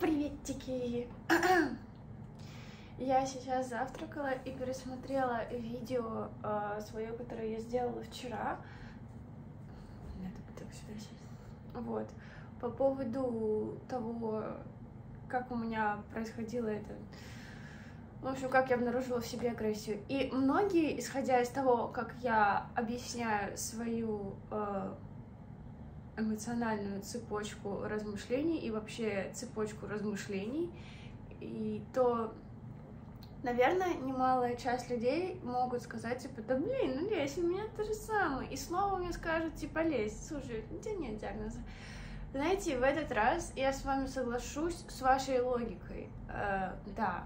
Приветики! Я сейчас завтракала и пересмотрела видео э, свое, которое я сделала вчера. Надо бы так сюда сесть. Вот. По поводу того, как у меня происходило это. В общем, как я обнаружила в себе агрессию. И многие, исходя из того, как я объясняю свою э, эмоциональную цепочку размышлений и вообще цепочку размышлений, и то, наверное, немалая часть людей могут сказать, типа, да блин, ну лезь, у меня то же самое. И снова мне скажут, типа, лезь, слушай, у тебя нет диагноза. Знаете, в этот раз я с вами соглашусь с вашей логикой. Э, да,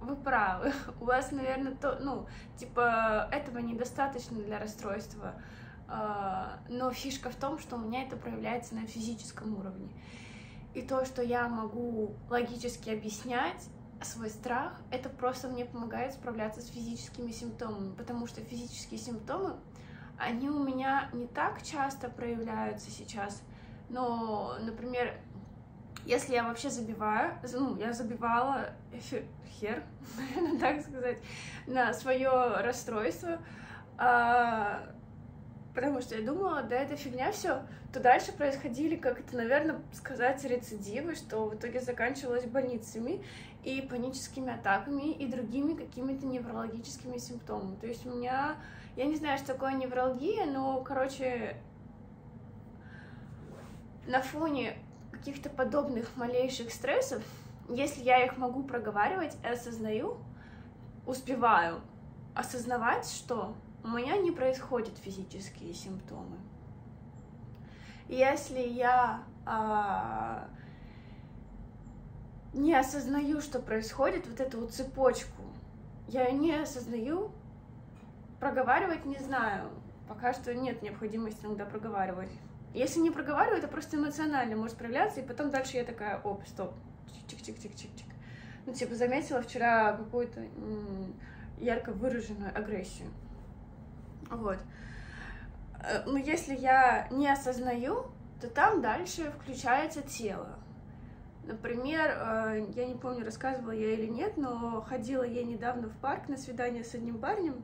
вы правы. У вас, наверное, то, ну, типа, этого недостаточно для расстройства. А, но фишка в том, что у меня это проявляется на физическом уровне. И то, что я могу логически объяснять свой страх, это просто мне помогает справляться с физическими симптомами, потому что физические симптомы, они у меня не так часто проявляются сейчас, но, например, если я вообще забиваю, ну, я забивала хер, наверное, так сказать, на свое расстройство, а, потому что я думала, да, это фигня все, то дальше происходили, как это, наверное, сказать, рецидивы, что в итоге заканчивалось больницами и паническими атаками и другими какими-то неврологическими симптомами. То есть у меня, я не знаю, что такое невралгия, но, короче, на фоне каких-то подобных малейших стрессов, если я их могу проговаривать осознаю, успеваю осознавать, что у меня не происходят физические симптомы. Если я а, не осознаю, что происходит, вот эту вот цепочку, я не осознаю, проговаривать не знаю. Пока что нет необходимости иногда проговаривать. Если не проговариваю, это просто эмоционально может проявляться, и потом дальше я такая, оп, стоп, чик-чик-чик-чик-чик. Ну, типа, заметила вчера какую-то ярко выраженную агрессию. Вот. Э, но если я не осознаю, то там дальше включается тело. Например, э, я не помню, рассказывала я или нет, но ходила я недавно в парк на свидание с одним парнем.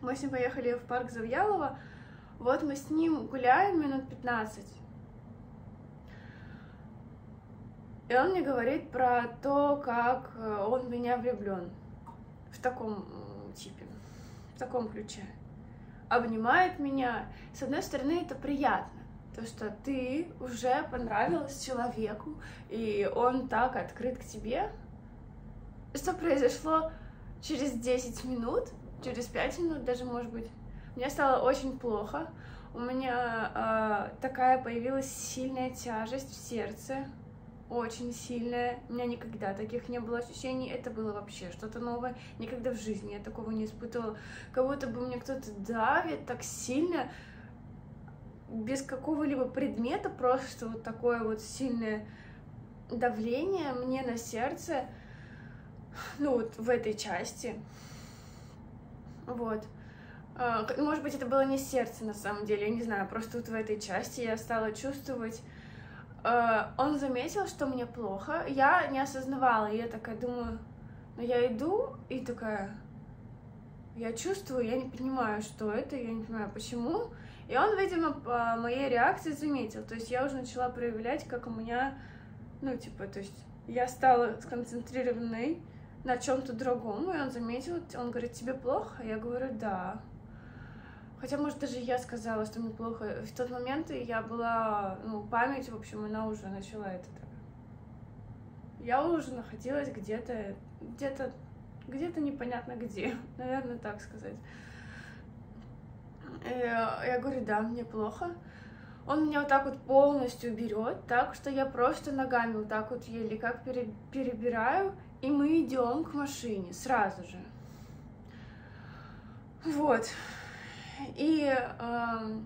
Мы с ним поехали в парк Завьялова, вот мы с ним гуляем минут 15. И он мне говорит про то, как э, он в меня влюблен. В таком типе, в таком ключе. Обнимает меня. С одной стороны, это приятно. То, что ты уже понравилась человеку, и он так открыт к тебе. Что произошло через 10 минут, через 5 минут даже, может быть, мне стало очень плохо. У меня э, такая появилась сильная тяжесть в сердце, очень сильная. У меня никогда таких не было ощущений. Это было вообще что-то новое. Никогда в жизни я такого не испытывала. Как будто бы мне кто-то давит так сильно, без какого-либо предмета, просто вот такое вот сильное давление мне на сердце, ну вот в этой части. Вот. А, может быть, это было не сердце на самом деле, я не знаю, просто вот в этой части я стала чувствовать. А, он заметил, что мне плохо, я не осознавала, и я такая думаю, ну я иду и такая, я чувствую, я не понимаю, что это, я не понимаю, почему. И он, видимо, по моей реакции заметил, то есть я уже начала проявлять, как у меня, ну, типа, то есть я стала сконцентрированной на чем-то другом, и он заметил, он говорит, тебе плохо? Я говорю, да. Хотя, может, даже я сказала, что мне плохо. В тот момент я была, ну, память, в общем, она уже начала это так. Я уже находилась где-то, где-то, где-то непонятно где, наверное, так сказать. И я говорю, да, мне плохо. Он меня вот так вот полностью берет, так что я просто ногами вот так вот еле как перебираю, и мы идем к машине сразу же. Вот. И э,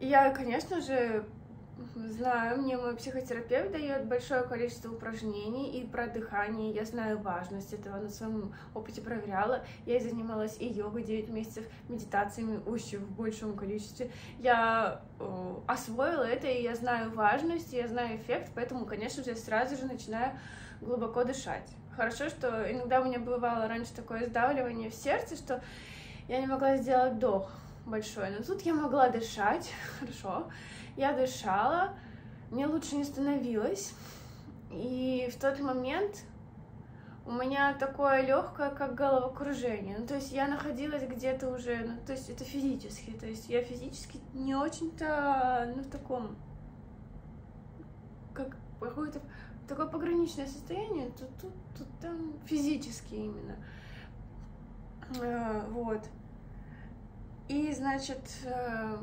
я, конечно же, Знаю, мне мой психотерапевт дает большое количество упражнений и про дыхание. Я знаю важность этого, на своем опыте проверяла. Я занималась и йогой 9 месяцев, медитациями очень в большем количестве. Я э, освоила это, и я знаю важность, и я знаю эффект, поэтому, конечно же, я сразу же начинаю глубоко дышать. Хорошо, что иногда у меня бывало раньше такое сдавливание в сердце, что я не могла сделать вдох большой, но тут я могла дышать, хорошо, я дышала, мне лучше не становилось. И в тот момент у меня такое легкое, как головокружение. Ну, то есть я находилась где-то уже, ну, то есть это физически, то есть я физически не очень-то, ну, в таком, как какое-то такое пограничное состояние, тут, тут, тут там физически именно. А, вот. И, значит, э,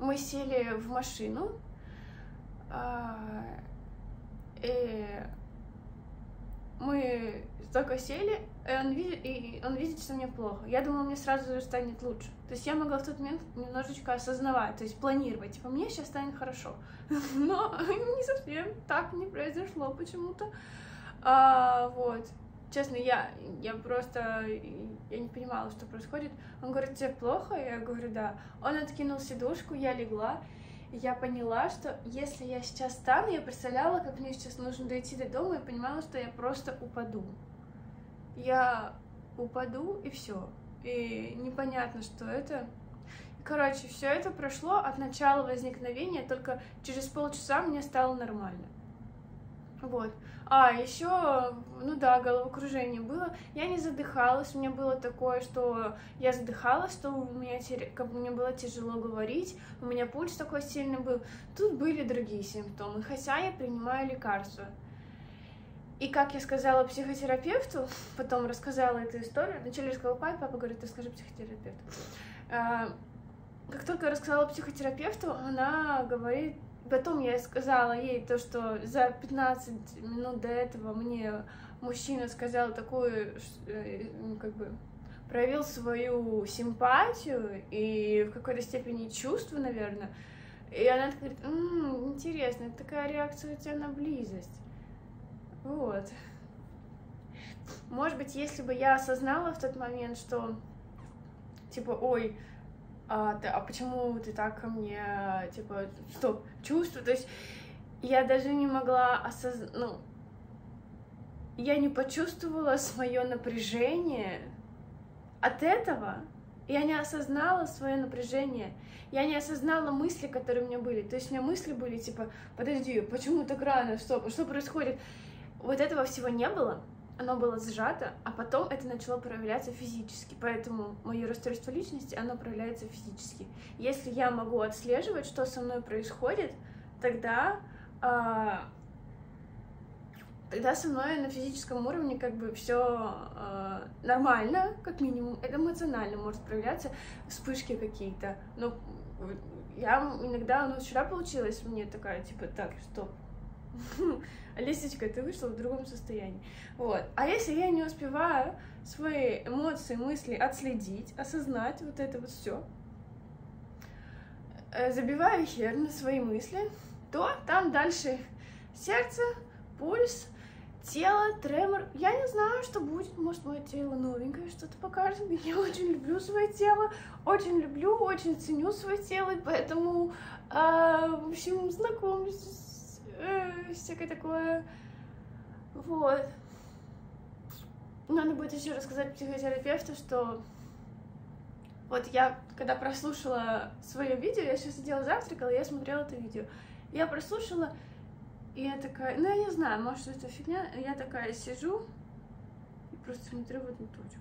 мы сели в машину, а, и мы только сели, и он, видит, и он видит, что мне плохо. Я думала, мне сразу станет лучше. То есть я могла в тот момент немножечко осознавать, то есть планировать, типа, мне сейчас станет хорошо. Но не совсем так не произошло почему-то. А, вот. Честно, я, я просто, я не понимала, что происходит. Он говорит, тебе плохо? Я говорю, да. Он откинул сидушку, я легла, я поняла, что если я сейчас стану, я представляла, как мне сейчас нужно дойти до дома, и понимала, что я просто упаду. Я упаду, и все. И непонятно, что это. Короче, все это прошло от начала возникновения, только через полчаса мне стало нормально. Вот. А, еще, ну да, головокружение было. Я не задыхалась, у меня было такое, что я задыхалась, что у меня, как мне было тяжело говорить, у меня пульс такой сильный был. Тут были другие симптомы, хотя я принимаю лекарства. И как я сказала психотерапевту, потом рассказала эту историю, вначале сказала папе, папа говорит, расскажи психотерапевту. А, как только я рассказала психотерапевту, она говорит, Потом я сказала ей то, что за 15 минут до этого мне мужчина сказал такую, э, как бы, проявил свою симпатию и в какой-то степени чувство, наверное. И она говорит, м-м, интересно, такая реакция у тебя на близость. Вот. Может быть, если бы я осознала в тот момент, что, типа, ой, а, ты, а почему ты так ко мне, типа, что, чувство, то есть я даже не могла осознать, ну, я не почувствовала свое напряжение от этого, я не осознала свое напряжение, я не осознала мысли, которые у меня были. То есть у меня мысли были типа, подожди, почему так рано, что, что происходит? Вот этого всего не было, оно было сжато, а потом это начало проявляться физически. Поэтому мое расстройство личности, оно проявляется физически. Если я могу отслеживать, что со мной происходит, тогда, а, тогда со мной на физическом уровне как бы все а, нормально, как минимум. Это эмоционально может проявляться, вспышки какие-то. Но я иногда, ну, вчера получилось мне такая, типа, так, стоп, Лисичка, ты вышла в другом состоянии. Вот. А если я не успеваю свои эмоции, мысли отследить, осознать вот это вот все, э, забиваю хер на свои мысли, то там дальше сердце, пульс, тело, тремор. Я не знаю, что будет. Может, мое тело новенькое что-то покажет. Я очень люблю свое тело, очень люблю, очень ценю свое тело, поэтому, э, в общем, знакомлюсь э, всякое такое. Вот. Надо будет еще рассказать психотерапевту, что вот я, когда прослушала свое видео, я сейчас сидела завтракала, я смотрела это видео. Я прослушала, и я такая, ну я не знаю, может это фигня, я такая сижу и просто смотрю в одну точку.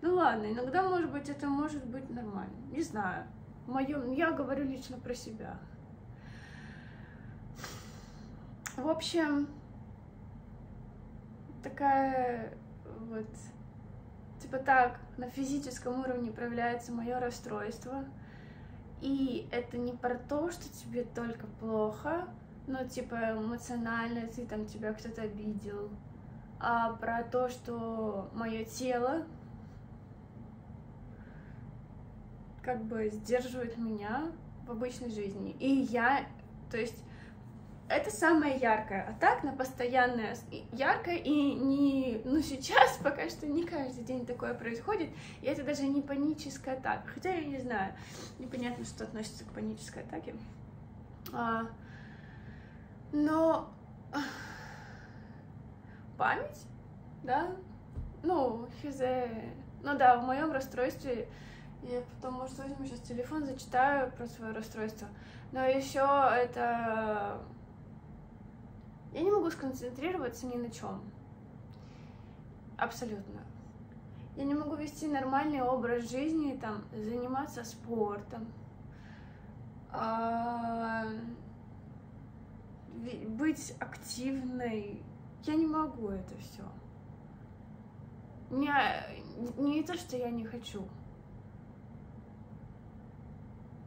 Ну ладно, иногда, может быть, это может быть нормально. Не знаю. Моем, я говорю лично про себя. В общем, такая вот, типа так, на физическом уровне проявляется мое расстройство. И это не про то, что тебе только плохо, но типа эмоционально ты там тебя кто-то обидел, а про то, что мое тело как бы сдерживает меня в обычной жизни. И я То есть это самое яркое, а так на постоянное яркое и не, ну сейчас пока что не каждый день такое происходит, и это даже не паническая атака, хотя я не знаю, непонятно, что относится к панической атаке, а, но память, да, ну, хз, ну да, в моем расстройстве, я потом, может, возьму сейчас телефон, зачитаю про свое расстройство, но еще это я не могу сконцентрироваться ни на чем. Абсолютно. Я не могу вести нормальный образ жизни, там, заниматься спортом, а, быть активной. Я не могу это все. Не, не то, что я не хочу.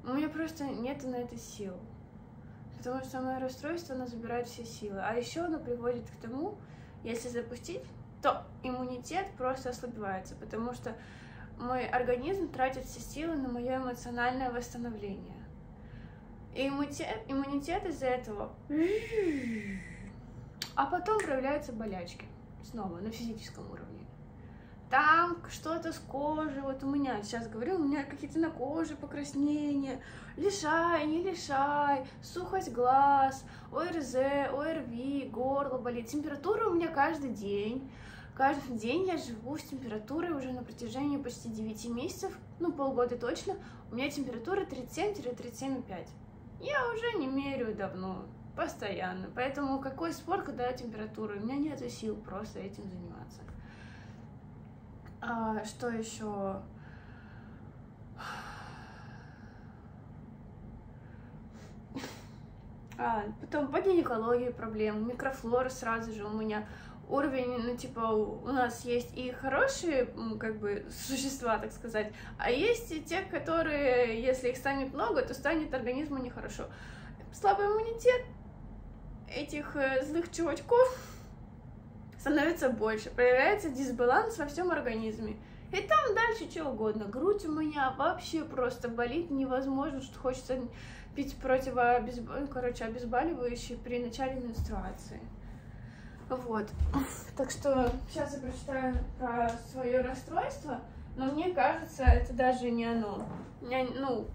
У меня просто нет на это сил потому что мое расстройство, оно забирает все силы. А еще оно приводит к тому, если запустить, то иммунитет просто ослабевается, потому что мой организм тратит все силы на мое эмоциональное восстановление. И иммунитет, иммунитет из-за этого... А потом проявляются болячки снова на физическом уровне там что-то с кожей, вот у меня, сейчас говорю, у меня какие-то на коже покраснения, лишай, не лишай, сухость глаз, ОРЗ, ОРВИ, горло болит, температура у меня каждый день, каждый день я живу с температурой уже на протяжении почти 9 месяцев, ну полгода точно, у меня температура 37-37,5. Я уже не меряю давно, постоянно, поэтому какой спорт, когда температура, у меня нет сил просто этим заниматься. А, что еще? А, потом по гинекологии проблем, микрофлора сразу же у меня уровень, ну, типа, у нас есть и хорошие, как бы, существа, так сказать, а есть и те, которые, если их станет много, то станет организму нехорошо. Слабый иммунитет этих э, злых чувачков становится больше, проявляется дисбаланс во всем организме. И там дальше что угодно. Грудь у меня вообще просто болит невозможно, что хочется пить противообезб... Ну, короче, обезболивающие при начале менструации. Вот. Так что сейчас я прочитаю про свое расстройство, но мне кажется, это даже не оно. Я, ну,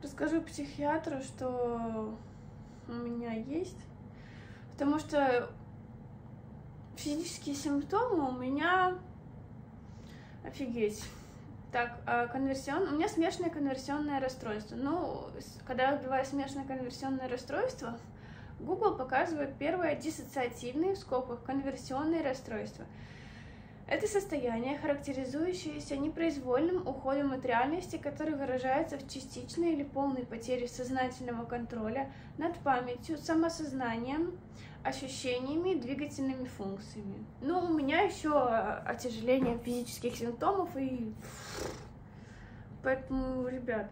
расскажу психиатру, что у меня есть Потому что физические симптомы у меня... Офигеть. Так, а конверсион... У меня смешанное конверсионное расстройство. Ну, когда я вбиваю смешанное конверсионное расстройство, Google показывает первое диссоциативное, в скобках, конверсионное расстройство – это состояние, характеризующееся непроизвольным уходом от реальности, который выражается в частичной или полной потере сознательного контроля над памятью, самосознанием, ощущениями и двигательными функциями. Ну, у меня еще отяжеление физических симптомов, и поэтому, ребят,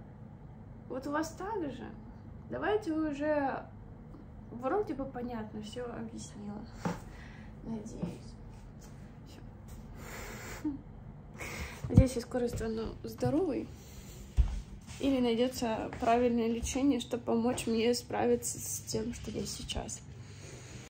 вот у вас так же. Давайте уже вроде бы понятно все объяснила. Надеюсь. Надеюсь, я скоро стану здоровой. Или найдется правильное лечение, чтобы помочь мне справиться с тем, что я сейчас.